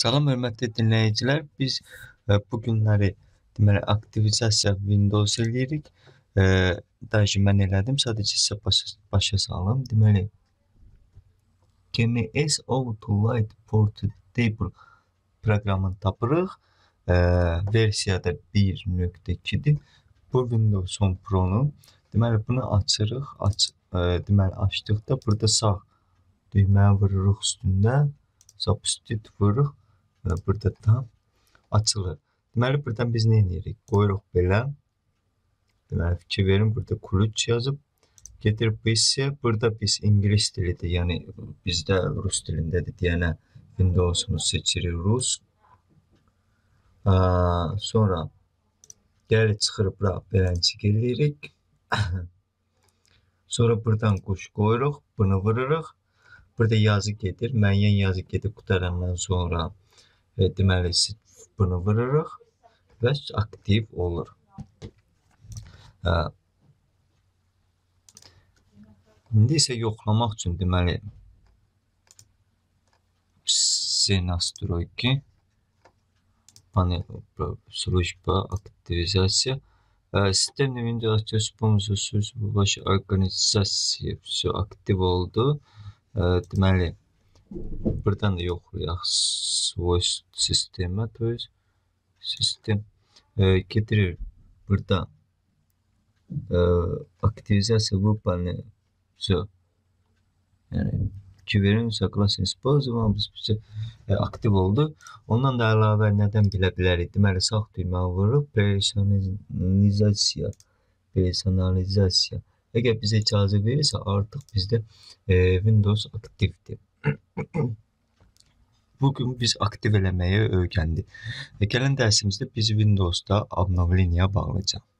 Salam hörmətli dinləyicilər. Biz e, bu günləri deməli aktivizasiya Windows eləyirik. E, Daşı mən elədim. Sadəcə sizə başa, başa salım. Deməli KMS Auto Light Portable proqramını tapırıq. E, versiyada 1.2-dir. Bu Windows 10 Pro-nu deməli bunu açırıq. Aç e, deməli açdıqda burada sağ düyməyə vururuq üstündə. Substitute vururuq burada da açılır. Deməli, buradan biz nə edirik? Qoyuruq belə. Deməli, fikir verin, burada kuluç yazıb. Gedir bu isə, burada biz ingilis dilidir, yəni bizdə rus dilindədir deyənə Windows'unu seçirik rus. Ə, sonra gəlir çıxır bura beləncik eləyirik. sonra buradan quş qoyuruq, bunu vururuq. Burada yazı gedir, müəyyən yazı gedib qutarandan sonra deməli bunu vururuq və aktiv olur. Hə. İndi isə yoxlamaq üçün deməli C настройки панель служба активизация Sistemli Windows açıyor sponsor baş organizasiya все aktiv oldu. Deməli buradan da yoxlayaq свойств sistemə, то есть sistem getirir burada активизация выполнена. Все. Yəni Kiverin Saklasın Spazımız e, aktiv oldu. Ondan da əlavə nədən bilə bilərik? Deməli sağ düyməni vurub personalizasiya personalizasiya. Əgər bizə icazə verirsə, artıq bizdə e, Windows aktivdir. Bugün biz aktivelemeyi öğrendik. Ve gelen dersimizde biz Windows'da Abnavlinia bağlayacağız.